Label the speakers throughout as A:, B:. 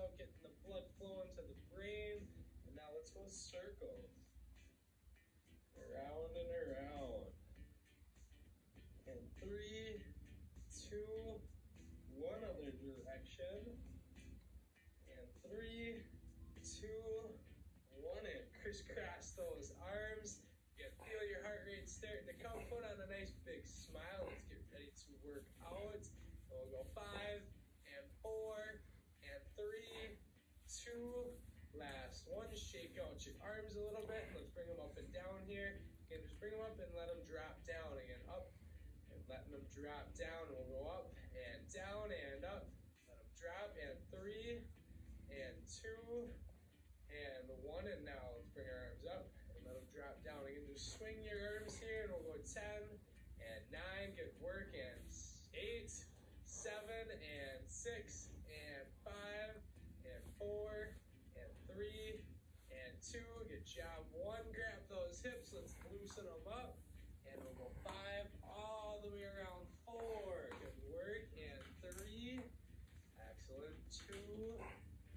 A: out, getting the blood flowing to the brain. And now let's go circles. Around and around. And three, two, one other direction. And three, two, one, and crisscross those arms. You feel your heart rate starting to come. Put on a nice big smile. Let's get ready to work out. And we'll go five, and four, two, last one. Shake out your arms a little bit. Let's bring them up and down here. Again, just bring them up and let them drop down. Again, up and letting them drop down. We'll go up and down and up. Let them drop. And three, and two, and one. And now let's bring our arms up and let them drop down. Again, just swing your arms here, and we'll go 10 and 9. Good work. And 8, 7, and 6, and 5, and 4, and 3, and 2. Good job. One, grab those hips. Let's loosen them up. And we'll go 5 all the way around. 4. Good work. And 3. Excellent. 2.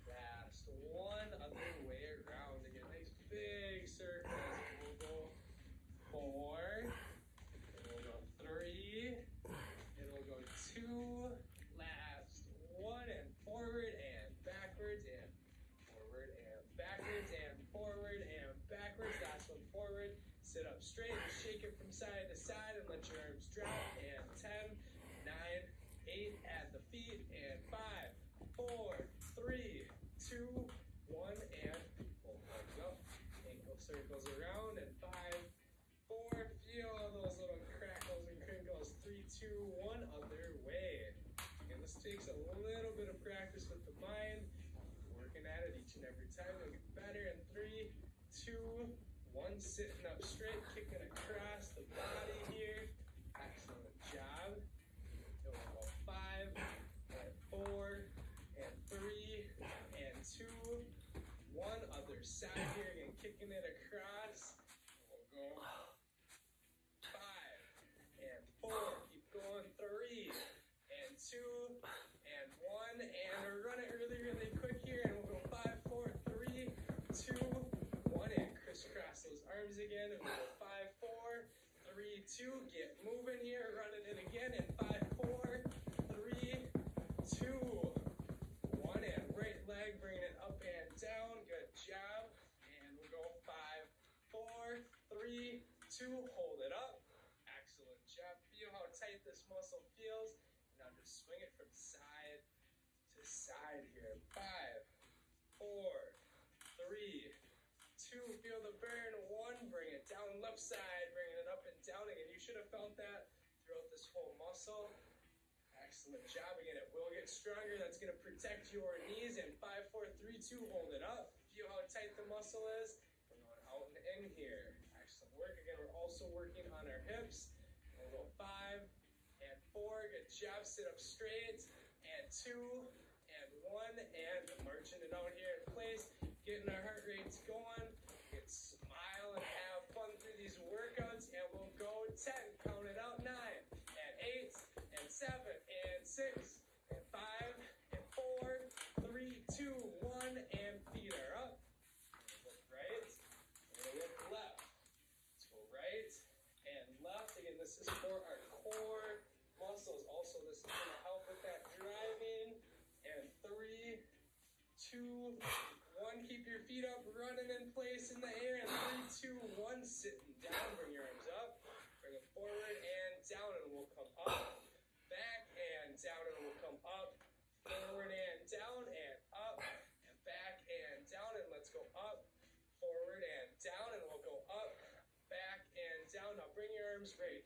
A: Last one. Other way around. Again, nice big circles. And we'll go 4. And we'll go 3. And we'll go 2. Last one. And forward and backwards and forward and backwards and forward and backwards. Last one forward. Sit up straight shake it from side to side and let your arms drop. And 10, 9, 8 at the feet. And 5, 4, 3, 2, 1. And pull legs up. Ankle circles around. And 5, 4. Feel all those little crackles and crinkles. 3, 2, 1. Other way. And this takes a little bit of practice with the mind. Working at it each and every time. It'll get better. And three, two, one. Sitting up straight, kicking across the body here. Excellent job. And we'll go five, and four, and three, and two, one. Other side. Again, kicking it across. We'll go five, and four. Keep going. Three, and two, and one, and run it really, really quick here, and we'll go five, four, three, two, one, and crisscross those arms again, and we'll go five, four, three, two, get moving here, running it again, and five, four, three, two, one, and right leg, bringing it up and down, good job, and we'll go five, four, three, two, hold it up, excellent job, feel how tight this muscle feels, now just swing it from side to side here. Five, four, three, two. Feel the burn. One. Bring it down left side. Bringing it up and down again. You should have felt that throughout this whole muscle. Excellent job. Again, it will get stronger. That's going to protect your knees. And five, four, three, two. Hold it up. Feel how tight the muscle is. We're going out and in here. Excellent work. Again, we're working on our hips. Five and four. Good job. Sit up straight. And two and one. And marching it out here in place. Getting our heart rates going. Get smile and have fun through these workouts. And we'll go 10. Count it out. Nine and eight and seven and six and five and four. Three, two, one. And feet are up. Look right. And look left. Let's go right and left. Again, this is for our core muscles. Also, this is going to help with that driving. And three, two, one. Keep your feet up, running in place in the air. And three, two, one. Sitting down. Bring your arms up. Bring them forward and down, and we'll come up. Back and down, and we'll come up. Forward and down, and up. And back and down, and let's go up. Forward and down, and we'll go up back and down. Now bring your arms right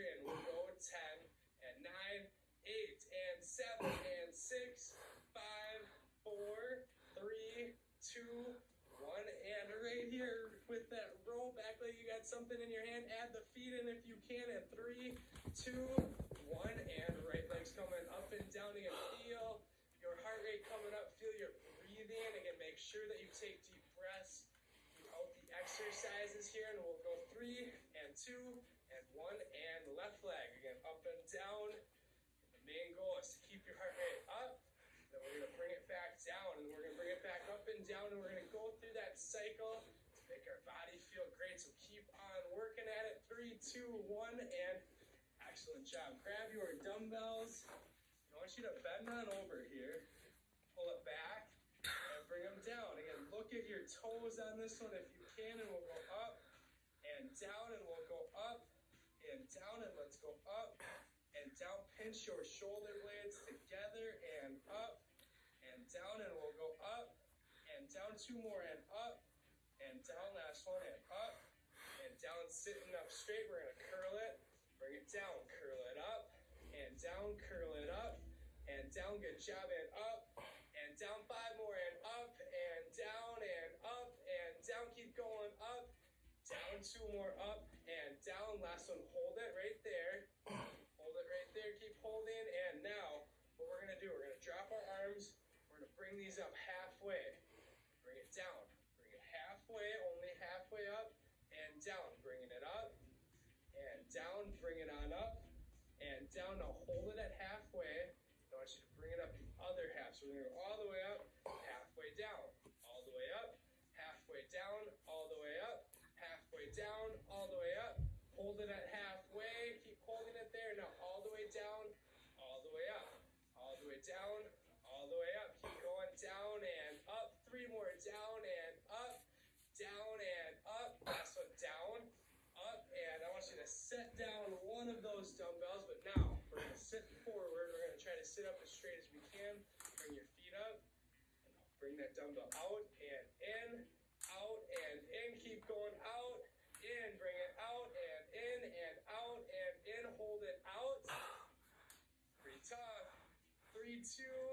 A: here and we're going 10 and 9, 8 and 7 and 6, 5, 4, 3, 2, 1. And right here with that roll back leg, you got something in your hand. Add the feet in if you can. And 3, 2, 1. And right leg's coming up and down. again. feel your heart rate coming up. Feel your breathing. Again, make sure that you take deep breaths throughout the exercises here. And we'll go 3 and 2 and left leg again up and down. The main goal is to keep your heart rate up. Then we're gonna bring it back down, and we're gonna bring it back up and down, and we're gonna go through that cycle to make our body feel great. So keep on working at it. Three, two, one, and excellent job. Grab your dumbbells. I want you to bend on over here, pull it back, and bring them down. Again, look at your toes on this one if you can, and we'll go up and down, and we'll go down, and let's go up and down. Pinch your shoulder blades together and up and down, and we'll go up and down. Two more and up and down. Last one and up and down. Sitting up straight. We're gonna curl it. Bring it down. Curl it up and down. Curl it up and down. Good job. And up and down. Five more and up and down and up and down. Keep going up. Down. Two more up down. Last one. Hold it right there. Hold it right there. Keep holding. And now, what we're gonna do? We're gonna drop our arms. We're gonna bring these up halfway. Bring it down. Bring it halfway. Only halfway up and down. Bringing it up and down. Bring it on up and down. Now hold it at halfway. I want you to bring it up the other half. So we're gonna go all the way up, halfway down, all the way up, halfway down, all the way up, halfway down, all the way up. Hold it at halfway. Keep holding it there. Now all the way down, all the way up, all the way down, all the way up. Keep going down and up. Three more down and up, down and up. Last one down, up, and I want you to set down one of those dumbbells. But now we're gonna sit forward. We're gonna try to sit up as straight as we can. Bring your feet up. Bring that dumbbell out and in, out and in. Keep going out, in. Bring it out and in and out and in. Hold it out. Pretty tough. Three, two,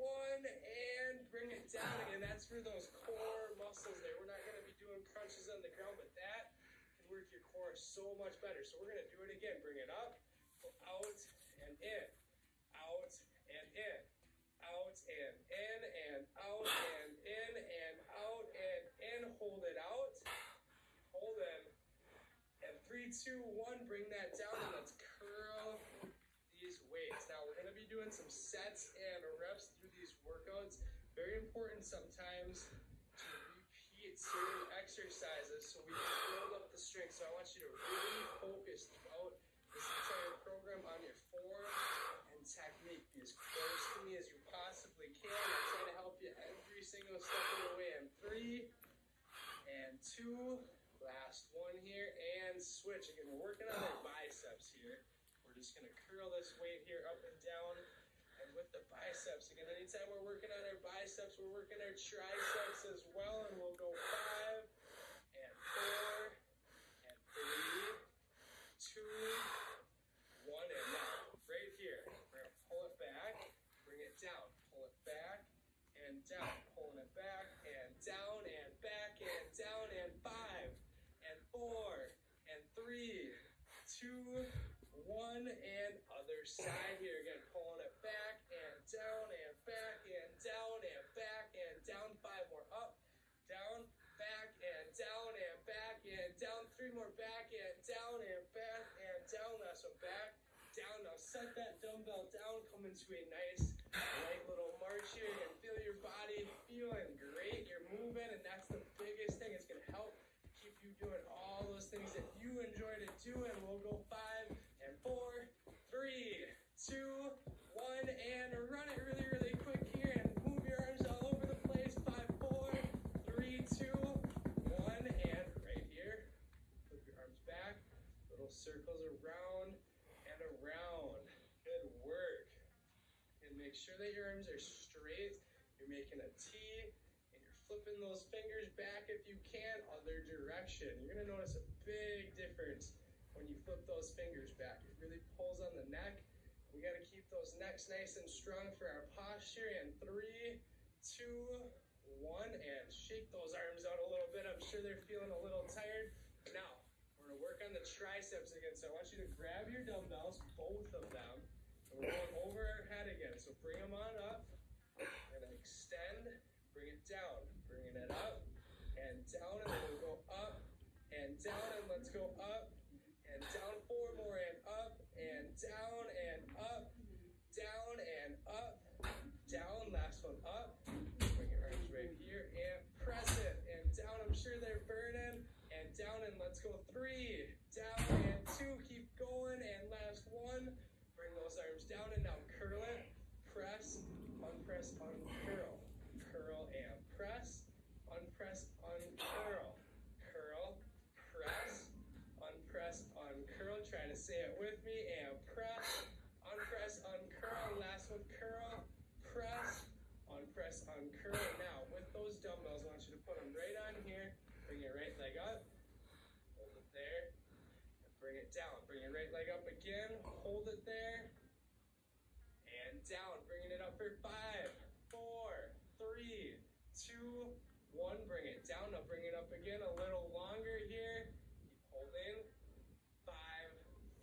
A: one, and bring it down again. That's for those core muscles there. We're not gonna be doing crunches on the ground, but that can work your core so much better. So we're gonna do it again. Bring it up, go out and in, out and in, out and in and out and in and out and in. Hold it out. Hold it. And three, two, one, bring that down and let's curl these weights. Now we're gonna be doing some sets and reps through these workouts. Very important sometimes to repeat certain exercises so we can build up the strength. So I want you to really focus throughout this entire program on your form and technique. Be as close to me as you possibly can. I'm trying to help you every single step of the way. And three and two. Last one here and switch. Again, we're working on our just gonna curl this weight here up and down. And with the biceps, again, anytime we're working on our biceps, we're working our triceps as well. And we'll go five and four and three, two, one, and now. Right here. We're gonna pull it back, bring it down, pull it back and down, pulling it back and down and back and down and five and four and three, two, one, and other side here again, pulling it back and down and back and down and back and down. Five more up, down, back and down and back and down. Three more back and down and back and down. Last one back, down. Now set that dumbbell down. Come into a nice light little march here and feel your body feeling great. You're moving, and that's the biggest thing. It's gonna help keep you doing all those things that you enjoy to do. And we'll go make sure that your arms are straight. You're making a T and you're flipping those fingers back if you can, other direction. You're gonna notice a big difference when you flip those fingers back. It really pulls on the neck. We gotta keep those necks nice and strong for our posture. And three, two, one, and shake those arms out a little bit. I'm sure they're feeling a little tired. Now, we're gonna work on the triceps again. So I want you to grab your dumbbells, both of them, going over our head again. So bring them on up. We're gonna extend, bring it down, bringing it up and down, and then we'll go up and down, and let's go up and down. Four more and up and down and up, down and up, down. Last one up. Bring your arms right here and press it and down. I'm sure they're burning and down and let's go three, down and two. Keep going and last one. Bring those arms down and now curl it. Press, unpress, uncurl. Curl and press, unpress, uncurl. Curl, press, unpress, uncurl. Try to say it with me and press, unpress, uncurl. Last one, curl, press, unpress, uncurl. Now, with those dumbbells, I want you to put them right on here. Bring your right leg up, hold it there, and bring it down. Bring your right leg up again, hold it there, and down. Bringing it up for five, four, three, two, one. Bring it down. Now bring it up again a little longer here. Keep holding. Five,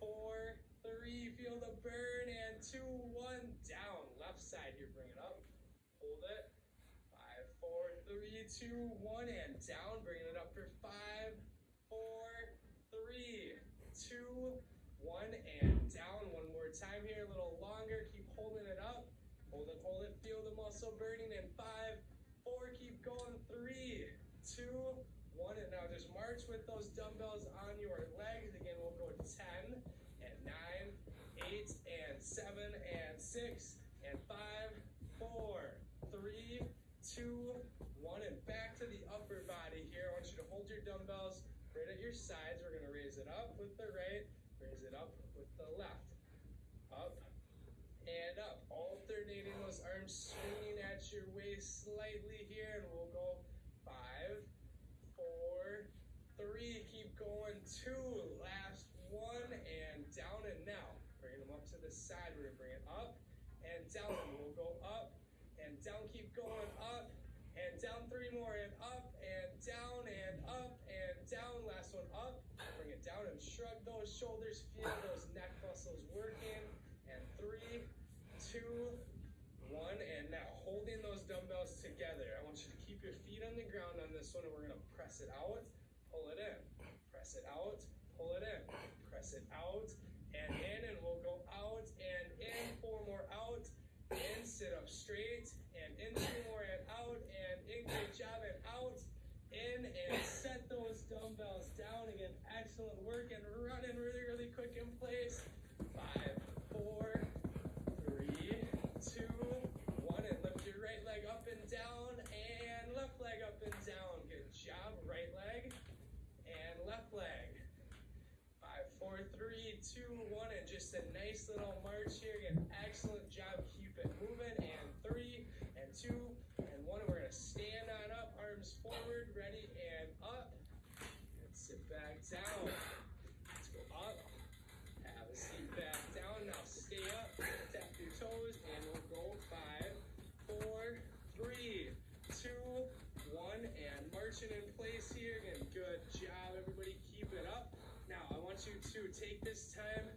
A: four, three. Feel the burn. And two, one. Down. Left side here. Bring it up. Hold it. Five, four, three, two, one. And down. Bringing it up for five, four, three, two, one. And down. One more time here. A little longer. Keep holding it up. Hold it, hold it. Feel the muscle burning. And five, four. Keep going. Three, two, one. And now just march with those dumbbells on your legs. Again, we'll go 10 and 9, 8 7 and 6 and 5, 4, 3, 2, 1. And back to the upper body here. I want you to hold your dumbbells right at your sides. We're going to raise it up with the right, raise it up with the left. Up and up. Alternating those arms swinging at your waist slightly here. And we'll go five, four, three. Keep going. Two. Last one. And down and now. Bring them up to the side. We're going to bring it up and down. We'll go up and down. Keep going up and down. Three more and up and down and up and down. Last one up. Bring it down and shrug those shoulders. Feel those neck muscles working. And three, two, one. And now holding those dumbbells together. I want you to keep your feet on the ground on this one, and we're gonna press it out, pull it in, press it out, pull it in, press it out and in, and we'll go out and in. Four more out. In, sit up straight, and in two more and out, and in. Great job, and out, in, and set those dumbbells down again. Excellent work, and running really, really quick in place. Five, four, three, two, one, and lift your right leg up and down, and left leg up and down. Good job. Right leg and left leg. Five, four, three, two, one, and just a nice little march here. Again, excellent job. Keep it moving. And three, and two, and one. We're gonna stand on up, arms forward, ready, and up. And sit back down. Let's go up. Have a seat back down. Now stay up. Tap your toes, and we'll go five, four, three, two, one, and marching in place here. Again, good job, everybody. Keep it up. Now, I want you to take this time,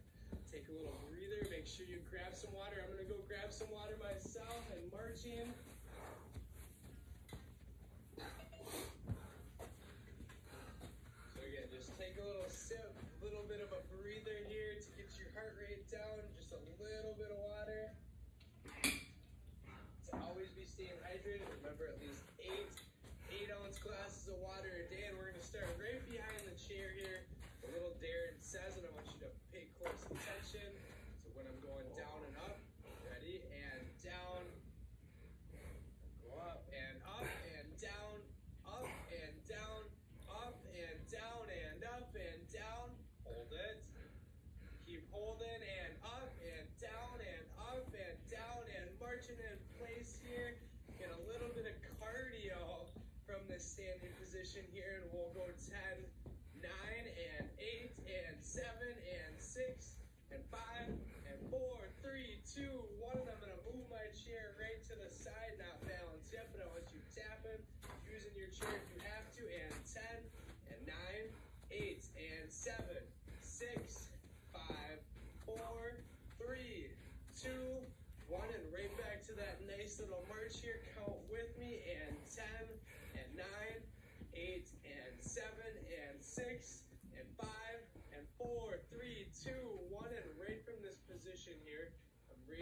A: a little breather, make sure you grab some water. I'm gonna go grab some water myself and marching. So again, just take a little sip, a little bit of a breather here to get your heart rate down, just a little bit of water. To always be staying hydrated, remember at least eight, eight ounce glasses of water a day. And we're gonna start right behind the chair here. The little Darren says, and I want you to pay close attention. So when I'm going down and up, ready, and down, go up and up and down, up and down, up and down and up and down. Hold it. Keep holding and up and down and up and down and marching in place here. Get a little bit of cardio from this standing here, and we'll go 10, 9, and 8, and 7, and 6, and 5, and 4, 3, 2, 1. And I'm going to move my chair right to the side, not balance yet, but I want you tapping, using your chair if you have to, and 10, and 9, 8, and 7, 6, 5, 4, 3, 2, 1. And right back to that nice little march here. Count with me, and 10, and 9,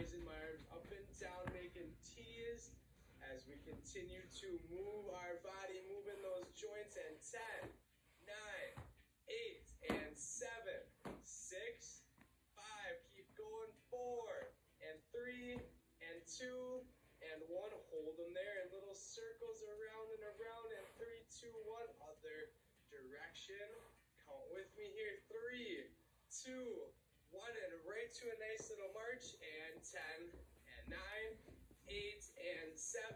A: raising my arms up and down, making T's as we continue to move our body, moving those joints. And 10, 9, 8, and 7, 6, 5. Keep going. 4, and 3, and 2, and 1. Hold them there in little circles around and around. And 3, 2, 1. Other direction. Count with me here. 3, 2, 1. And right to a nice little march. And 10, and 9, 8, and 7,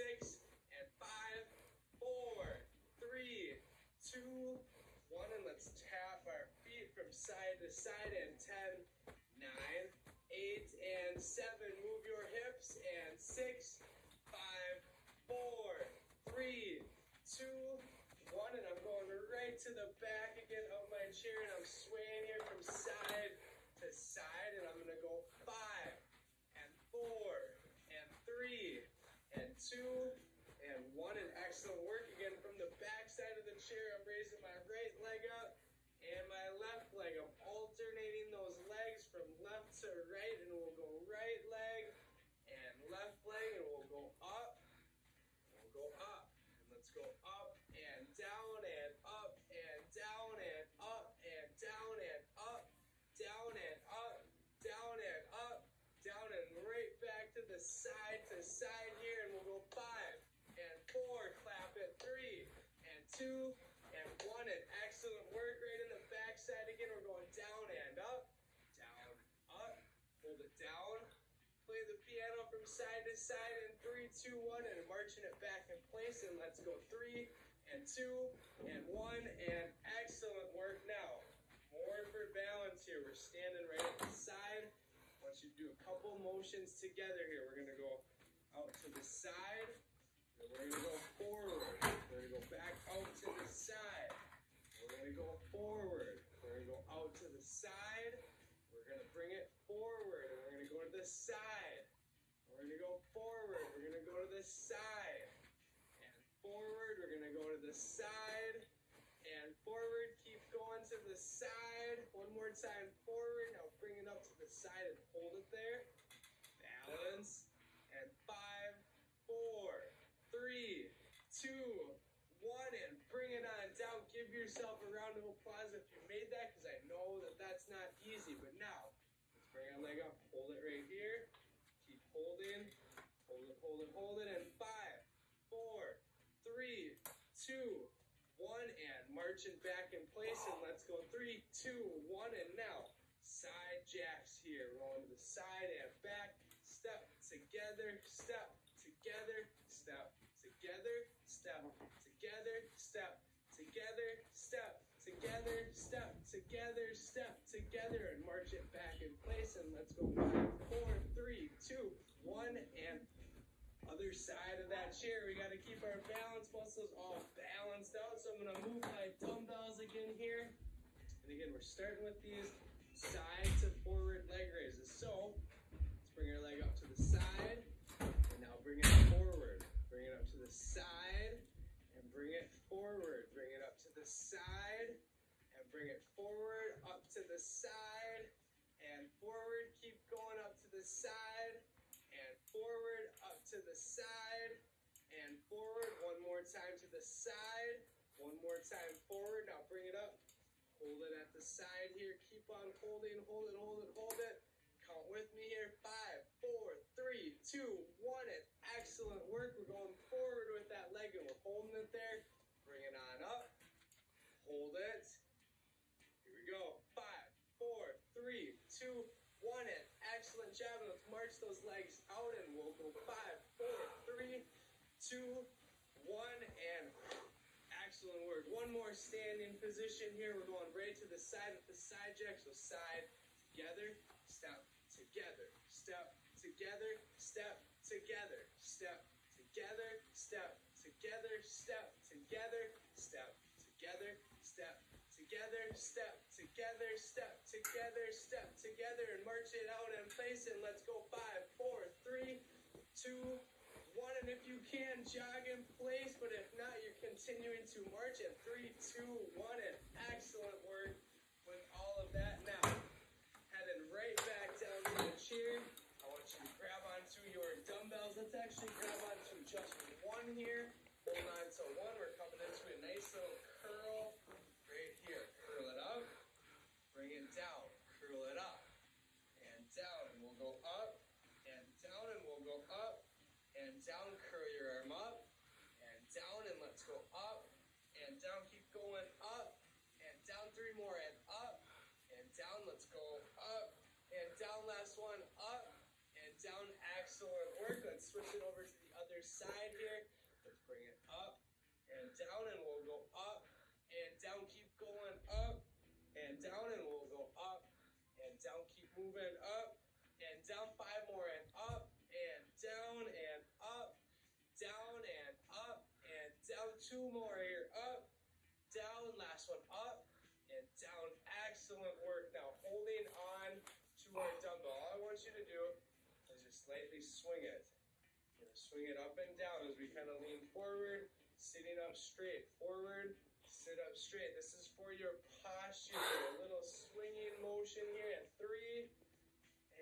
A: 6, and 5, 4, 3, 2, 1. And let's tap our feet from side to side. And 10, 9, 8, and 7. Move your hips. And 6, 5, 4, 3, 2, 1. And I'm going right to the back again of my chair. And I'm swaying here from side. And I'm going to go 5, and 4, and 3, 2, and 1. And excellent work again from the back side of the chair. I'm raising my right leg up and my left leg. I'm alternating those legs from left to right, and we'll go right leg and left leg, and we'll go up. We'll go up. And let's go up and down and up and down and up and down and up, down and up, down and up, down and right back to the side to side here, and we'll go five and four. Clap it. Three and two and one. And excellent work right in the back side again. We're going down and up, down, up. Hold it down. Play the piano from side to side in three, two, one, and marching it back in place. And let's go three and two and one. And excellent work. Now, more for balance here. We're standing right at the side. Want you do a couple motions together here. We're gonna go out to the side. We're gonna go forward. We're gonna go back out to the side. We're gonna go forward. We're gonna go out to the side. We're gonna bring it forward. And we're gonna go to the side. We're gonna go forward. We're gonna go to the side. And forward. We're gonna go to the side. And forward. Keep going to the side. One more time forward. Now bring it up to the side and hold it there. Balance. And five, four, three, two, one, and bring it on down. Give yourself a round of applause if you made that, because I know that that's not easy. But now, let's bring our leg up. Hold it right here. Keep holding. Hold it, hold it, hold it. And five, four, three, two, one, and marching back in place. And let's go three, two, one, and now side jacks here. Rolling to the side and back. Step together, step together, step together, step together, step together, step together, step together, step together, and march it back in place. And let's go five, four, three, two, one, and other side of that chair. We got to keep our balance muscles all balanced out. So I'm going to move my dumbbells again here. And again, we're starting with these side to forward leg raises. So let's bring our leg up to the side. And now bring it forward. Bring it up to the side. And bring it forward. Bring it up to the side. Bring it forward. Up to the side. And forward. Keep going up to the side. And forward. Up to the side. And forward. One more time to the side. One more time forward. Now bring it up. Hold it at the side here. Keep on holding, hold it, hold it, hold it. Count with me here. Five, four, three, two, one. Excellent work. We're going forward with that leg and we're holding it there. Bring it on up. Hold it. Here we go. Five, four, three, two, one. And excellent job. Let's march those legs out and we'll go five, four, three, two, one. And Excellent work. One more standing position here. We're going right to the side with the side jack. So side, together, step, together, step, together, step, together, step, together, step, together, step, together, step, together, step, together, step, together, step, together, step, together, and march it out in place. And let's go five, four, three, two, one, and if you can, jog in place, but if not, you're continuing to march at three, two, one, and excellent work with all of that. Now, heading right back down to the chair. actually grab onto just one here. Hold on to one. We're coming into a nice little curl right here. Curl it up. Bring it down. Curl it up. And down. And we'll go up. And down. And we'll go up. And down. Curl your arm up. And down. And let's go up. And down. Keep going up. And down. Three more. And up. And down. Let's go up. And down. Last one. Up. And down. Excellent work. Let's switch it over to the other side here. Let's bring it up and down, and we'll go up and down. Keep going up and down, and we'll go up and down. Keep moving up and down. Five more and up and down and up, down and up and down. Two more here. Up, down. Last one. Up and down. Excellent work. Now holding on to our dumbbell. All I want you to do is just lightly swing it. Swing it up and down as we kind of lean forward, sitting up straight. Forward, sit up straight. This is for your posture. A little swinging motion here. And three,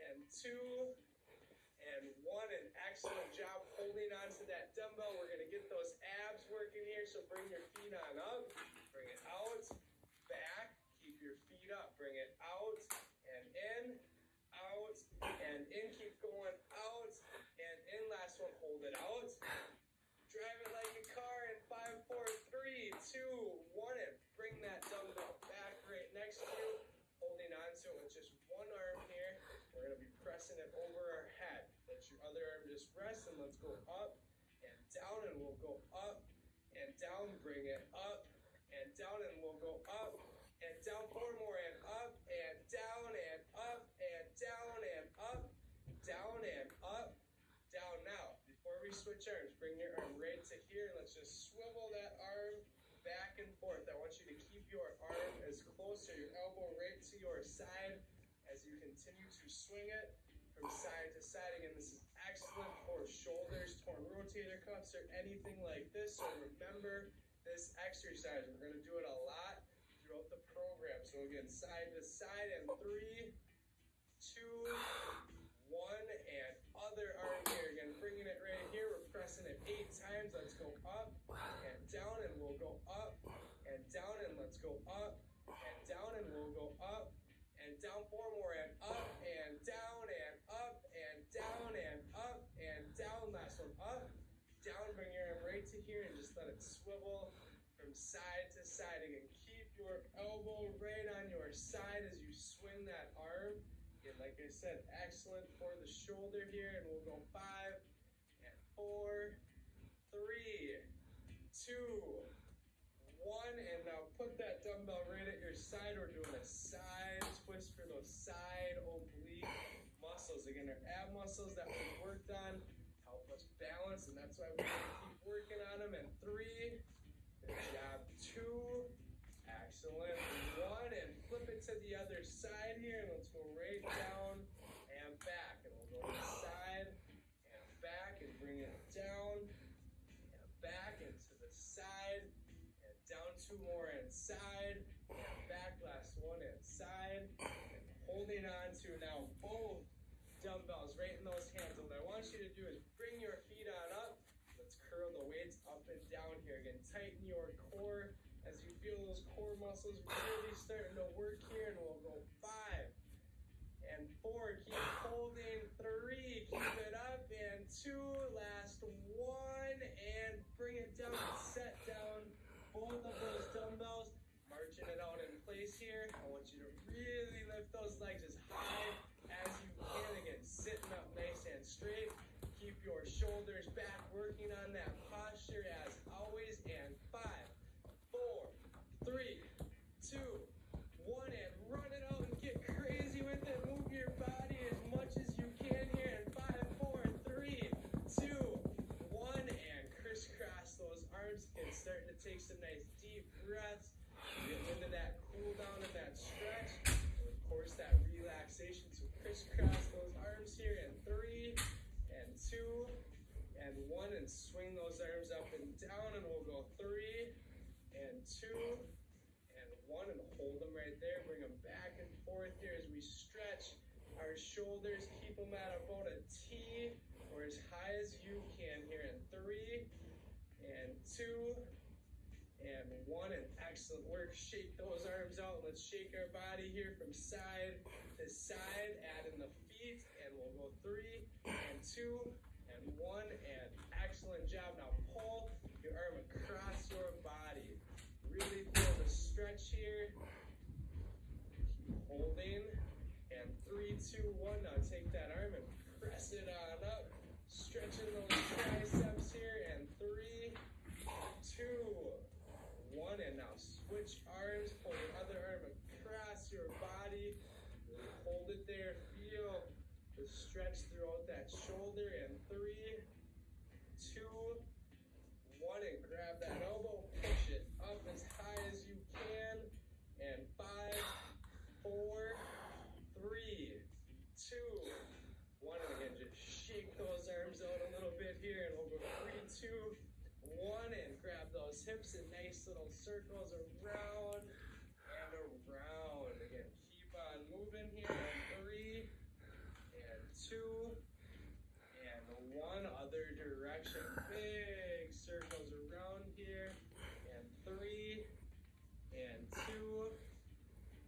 A: and two, and one. An excellent job holding on to that dumbbell. We're gonna get those abs working here. So bring your feet on up, bring it out, back. Keep your feet up. Bring it out and in, out and in. Keep going out and in. Last one. Hold it out. Drive it like a car in five, four, three, two, one, and bring that dumbbell back right next to you. Holding on to it with just one arm here. We're gonna be pressing it over our head. Let your other arm just rest and let's go up and down and we'll go up and down. Bring it up and down and we'll go up and down. Four more and up and down and up and down and up, down and up, down now. Before we switch arms, bring your arm right to here let's just swivel that arm back and forth. I want you to keep your arm as close to your elbow right to your side as you continue to swing it from side to side. Again, this is excellent for shoulders, torn rotator cuffs, or anything like this. So remember this exercise. We're going to do it a lot throughout the program. So again, side to side and three, two, one, and other arm here. Again, bringing it right here. We're pressing it eight times. Let's go up and down, and we'll go up and down, and let's go up and down, and we'll go up and down. Four more, and up and down, and up and down, and up and down. Last one, up, down. Bring your arm right to here, and just let it swivel from side to side. Again, keep your elbow right on your side as you swing that arm. Again, like I said, excellent for the shoulder here. And we'll go five and four, three, two, one. And now put that dumbbell right at your side. We're doing a side twist for those side oblique muscles. Again, our ab muscles that we worked on help us balance, and that's why we're gonna keep working on them. And three, good job. Two, excellent. One, and flip it to the other side here, and let's go right down and back. And we'll go to the side and back, and bring it down and back and to the side and down two more and side and back. Last one and side and holding on to now both dumbbells right in those hands. And what I want you to do is bring your feet on up. Let's curl the weights up and down here. Again, tighten your core as you feel those core muscles really starting to work here. And we'll go five and four. Keep holding. Three. Keep it up. And two. Last one. And bring it down. Set down both of those dumbbells. Marching it out in place here. I want you to really lift those legs as high as you can. Again, sitting up nice and straight. Keep your shoulders back, working on that posture as always. And five, four, three, two, one, and run it out and get crazy with it. Move your body as much as you can here. And five, four, three, two, one, and crisscross those arms. And starting to take some nice deep breaths. Get into that cool down and that stretch. And of course, that relaxation. So crisscross those arms here. And three, and two, and one, and swing those arms up and down. And we'll go three, and two, and one, and hold them right there. Bring them back and forth here as we stretch our shoulders. Keep them at about a T or as high as you can here in three and two and one and excellent work. Shake those arms out. Let's shake our body here from side to side. Add in the feet and we'll go three and two and one and excellent job. Now pull your arm across your body. Really feel the stretch here. Keep holding. And three, two, one. Now take that arm and press it on up. Stretching those triceps here. And three, two, one. And now switch arms. Pull your other arm across your body. Hold it there. Feel the stretch throughout that shoulder. And three, two, one. And grab that elbow. Push it up as high as you can. And five, four, three, two, one. And again, just shake those arms out a little bit here. And we'll go three, two, one. And hips in nice little circles around and around. Again, keep on moving here. Three, and two, and one. Other direction. Big circles around here. And three, and two,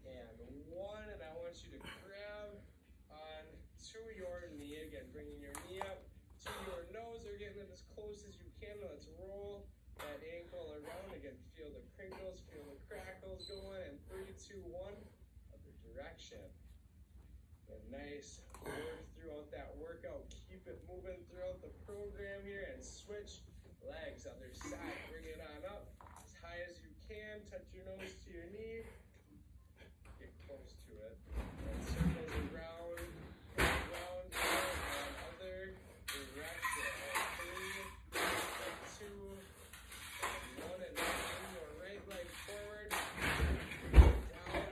A: and one. And I want you to grab on to your knee. Again, bringing your knee up to your nose or getting it as close as you can. Let's roll that ankle around. Again, feel the crinkles, feel the crackles going. And three, two, one. Other direction. And nice work throughout that workout. Keep it moving throughout the program here and switch legs. Other side. Bring it on up as high as you can. Touch your nose to your knee. Get close to it. And circles around, around, and other direction. And three, and two, and one, and then bring your right leg forward. Down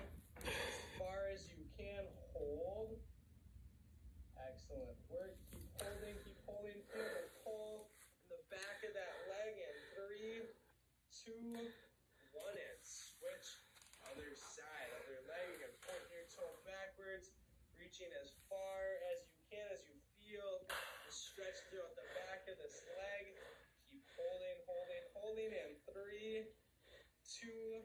A: as far as you can. Hold. Excellent work. Keep holding, keep holding. Feel the pull in the back of that leg. And three, two, one, and switch. Other side, other leg. And point your toe backwards, reaching as far as you can as you feel the stretch throughout the back of this leg. Keep holding, holding, holding. And three, two,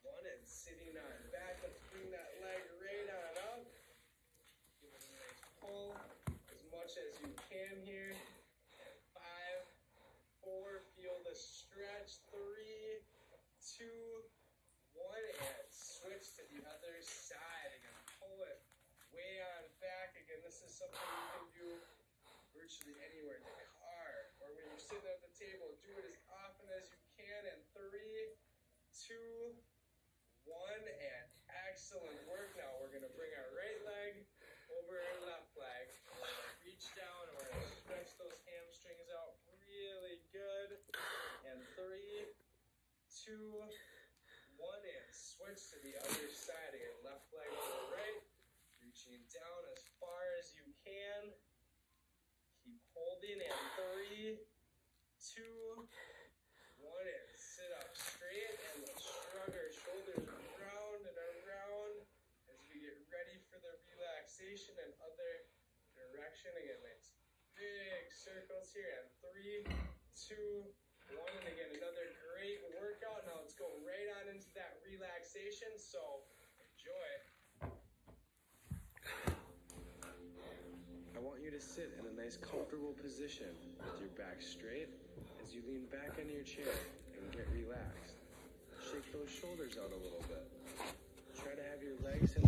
A: one, and sitting on back. Let's bring that leg right on up. Give it a nice pull as much as you can here. And five, four, feel the stretch. Three, two, one, and switch to the other side. Again, pull it way on back. Again, this is something you can do virtually anywhere in the car or when you're sitting at the table. Do it as often as you can. And three, two, one, and excellent work. Now we're gonna bring our right leg over our left leg. We're gonna reach down and we're gonna stretch those hamstrings out really good. And three, two, one, and switch to the other side again. Left leg to the right, reaching down as far as you can. Keep holding. And three, two, one, and sit up straight. And let's shrug our shoulders around and around as we get ready for the relaxation and other direction. Again, nice big circles here. And three, two, one. And again, another great workout. Now let's go right on into that relaxation. So enjoy. I want you to sit in a nice comfortable position with your back straight as you lean back into your chair and get relaxed. Shake those shoulders out a little bit. Try to have your legs and